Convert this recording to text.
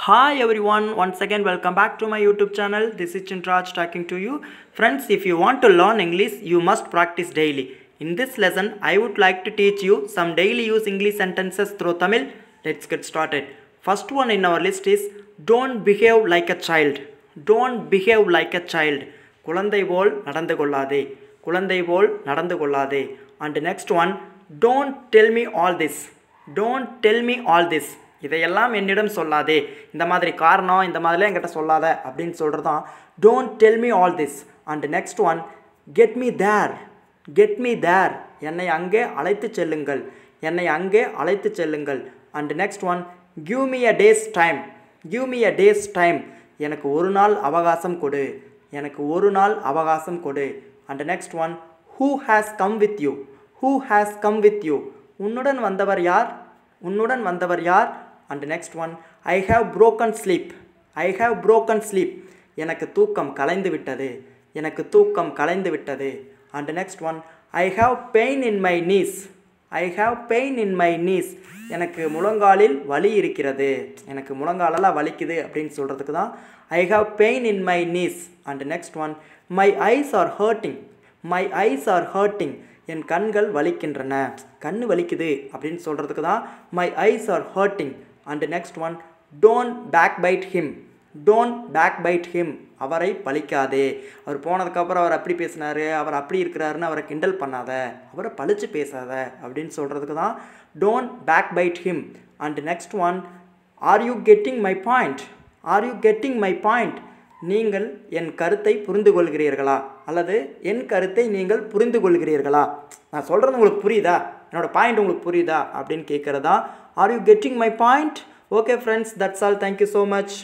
Hi everyone, once again welcome back to my YouTube channel. This is Chintraj talking to you. Friends, if you want to learn English, you must practice daily. In this lesson, I would like to teach you some daily use English sentences through Tamil. Let's get started. First one in our list is don't behave like a child. Don't behave like a child. குழந்தை போல் நடந்து கொள்ளாதே குழந்தை போல் நடந்து கொள்ளாதே and next one don't tell me all this don't tell me all this இதையெல்லாம் என்னிடம் சொல்லாதே. இந்த மாதிரி காரணம் இந்த மாதிரிலாம் என்கிட்ட சொல்லாத அப்படின்னு சொல்கிறது தான் don't tell me all this and next one get me there get me there என்னை அங்கே அழைத்து செல்லுங்கள். என்னை அங்கே அழைத்து செல்லுங்கள். And next one give me a day's time give me a day's time எனக்கு ஒரு நாள் அவகாசம் கொடு. எனக்கு ஒரு நாள் அவகாசம் கொடு. And next one who has come with you who has come with you உன்னுடன் வந்தவர் யார்? உன்னுடன் வந்தவர் யார்? And next one I have broken sleep I have broken sleep எனக்கு தூக்கம் கலைந்து விட்டது. எனக்கு தூக்கம் கலைந்து விட்டது. And next one I have pain in my knees I have pain in my knees எனக்கு முழங்காலில் வலி இருக்கிறது. எனக்கு முழங்காலெல்லாம் வலிக்குது அப்படின்னு சொல்கிறதுக்கு தான் I have pain in my knees and next one my eyes are hurting my eyes are hurting என் கண்கள் வலிக்கின்றன. கண் வலிக்குது அப்படின்னு சொல்கிறதுக்கு தான் my eyes are hurting and next one don't backbite him don't backbite him அவரை பழிக்காதே. அவர் போனதுக்கப்புறம் அவர் அப்படி பேசினார் அவர் அப்படி இருக்கிறாருன்னு அவரை கிண்டல் பண்ணாத. அவரை பழிச்சு பேசாத அப்படின்னு சொல்கிறதுக்கு தான் don't backbite him and next one are you getting my point are you getting my point நீங்கள் என் கருத்தை புரிந்து கொள்கிறீர்களா அல்லது என் கருத்தை நீங்கள் புரிந்து கொள்கிறீர்களா நான் சொல்கிறது உங்களுக்கு புரியுதா? என்னோடய பாயிண்ட் உங்களுக்கு புரியுதா அப்படின்னு கேட்குறதா are you getting my point okay friends that's all thank you so much